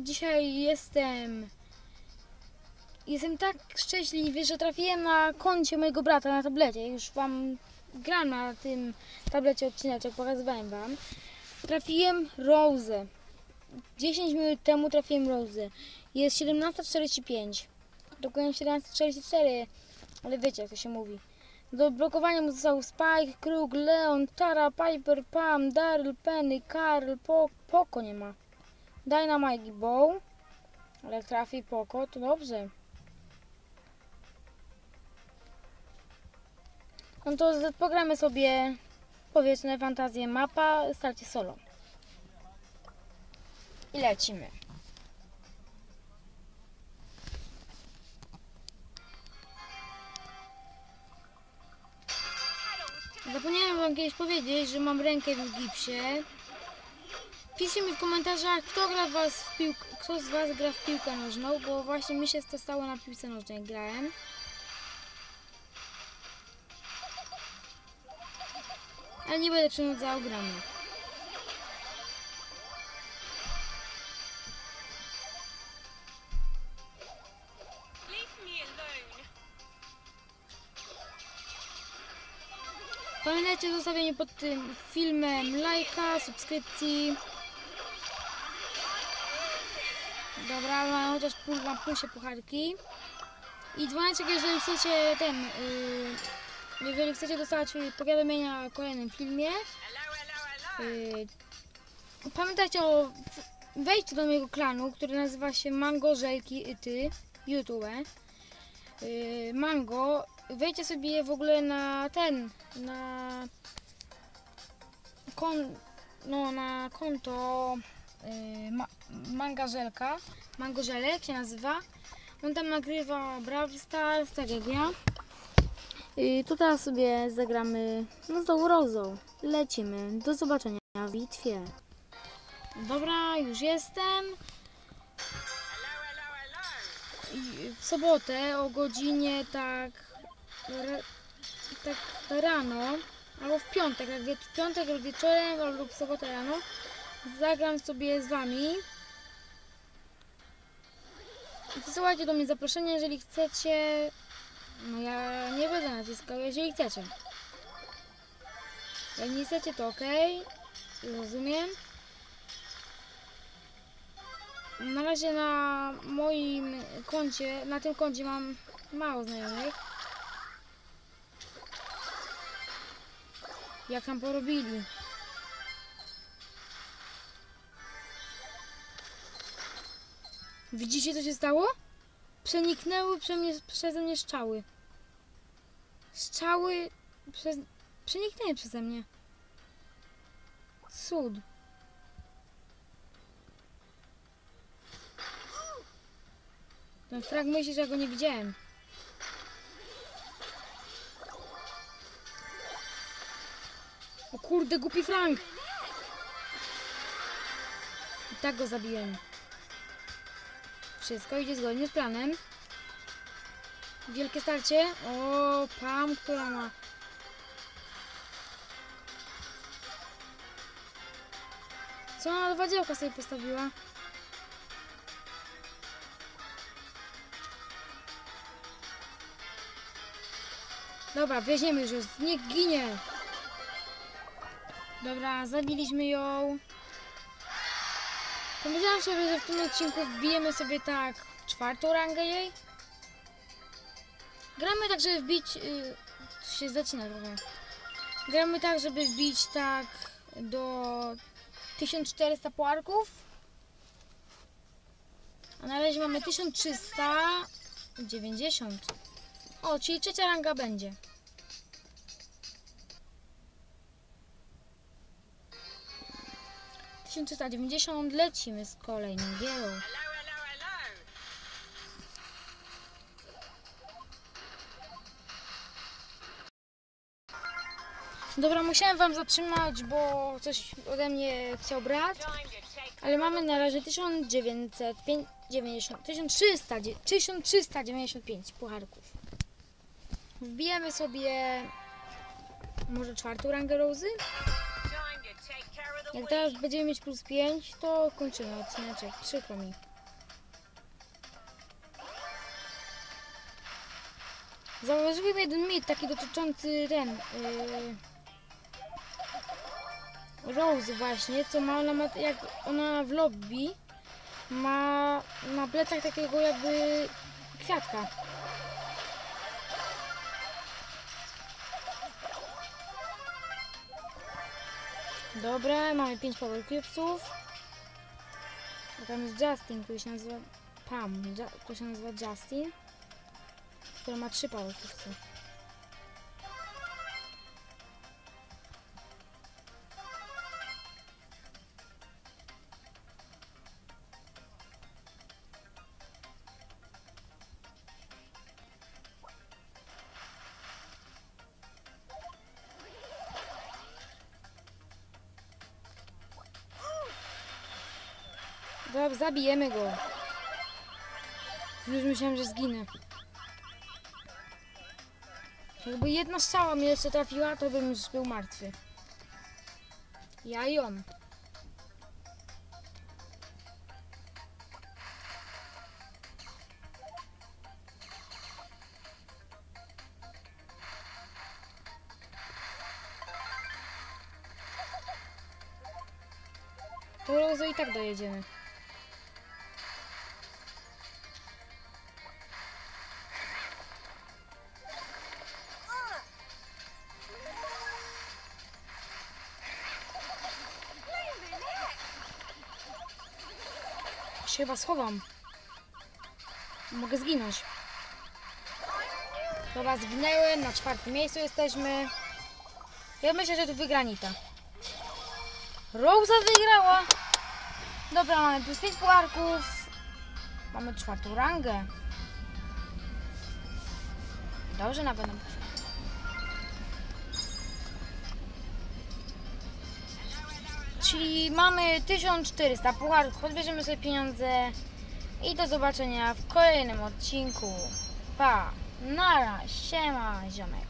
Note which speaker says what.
Speaker 1: dzisiaj jestem... Jestem tak szczęśliwy, że trafiłem na koncie mojego brata na tablecie. Już wam gram na tym tablecie odcineczek, pokazywałem wam. Trafiłem Rose. 10 minut temu trafiłem Rose. Jest 17.45. Dokładnie 17.44. Ale wiecie jak to się mówi. Do blokowania mu został Spike, Krug, Leon, Tara, Piper, Pam, Daryl, Penny, Karl, po Poko nie ma. Dynamite i Bow. Ale trafi Poko, to dobrze. No to pogramy sobie powietrzne fantazje mapa, starcie solo. I lecimy. Zapomniałem wam kiedyś powiedzieć, że mam rękę w gipsie. Piszcie mi w komentarzach, kto, gra was w piłk- kto z was gra w piłkę nożną, bo właśnie mi się to stało na piłce nożnej, grałem. Ale nie będę przynudzał gramy. Pamiętajcie o zostawieniu pod tym filmem lajka, subskrypcji. Dobra, mam chociaż pół, plusie pucharki. I dzwoneczek, jeżeli chcecie ten, yy, jeżeli chcecie dostać powiadomienia o kolejnym filmie. Yy, pamiętajcie o w- wejściu do mojego klanu, który nazywa się Mango Żelki i Ty, YouTube. Yy, Mango, wejdźcie sobie w ogóle na ten, na kon, no, na konto yy, ma, Manga Żelka, Mango Żelek się nazywa. On tam nagrywa Brawl Stars, tak jak ja. Yy, to teraz sobie zagramy no, z tą Rozą. Lecimy. Do zobaczenia w bitwie. Dobra, już jestem. I w sobotę o godzinie tak, tak rano, albo w piątek, jak w piątek wieczorem, albo w sobotę rano, zagram sobie z wami. Wysyłajcie do mnie zaproszenie, jeżeli chcecie. No ja nie będę naciskał, jeżeli chcecie. Jak nie chcecie, to ok. Rozumiem. Na razie na moim koncie, na tym koncie mam mało znajomych. Jak tam porobili. Widzicie co się stało? Przeniknęły prze mnie, przeze mnie strzały. Strzały przez, przeniknęły przeze mnie. Cud. Ten frag myśli, że ja go nie widziałem. O kurde, głupi Frank! I tak go zabiłem. Wszystko idzie zgodnie z planem. Wielkie starcie. O, Pam, która ma... Co ona dwa działka sobie postawiła? Dobra, weźmiemy już, niech ginie. Dobra, zabiliśmy ją. Pomyślałam sobie, że w tym odcinku wbijemy sobie tak czwartą rangę jej. Gramy tak, żeby wbić... Yy, się zacina trochę. Gramy tak, żeby wbić tak do 1400 puarków. A na razie mamy 1390. O, czyli trzecia ranga będzie. Tysiąc trzysta dziewięćdziesiąt lecimy z kolejną gierą. Dobra, musiałem wam zatrzymać, bo coś ode mnie chciał
Speaker 2: take
Speaker 1: ale mamy na razie 1990, 1300, 1395 pucharków. Wbijemy sobie może czwartą rangę Rozy? Jak teraz będziemy mieć plus 5, to kończymy odcineczek. Przykro mi. Zauważyłem jeden mit taki dotyczący ten. Yy, Rose właśnie, co ma ona ma, jak ona w lobby ma na plecach takiego jakby kwiatka. Dobra, mamy 5 power cubesów. A tam jest Justin, który się nazywa Pam, który się nazywa Justin, który ma 3 power zabijemy go. Już myślałem, że zginę. Jakby jedna strzała mnie jeszcze trafiła, to bym już był martwy. Ja i on. To i tak dojedziemy. Się chyba schowam. Mogę zginąć. Dobra, zginęłem. Na czwartym miejscu jesteśmy. Ja myślę, że tu wygra Nita. Rosa wygrała. Dobra, mamy plus 5 pucharków. Mamy czwartą rangę. Dobrze na pewno. Czyli mamy 1400 pucharów, odbierzemy sobie pieniądze i do zobaczenia w kolejnym odcinku. Pa! Nara, siema, ziomek.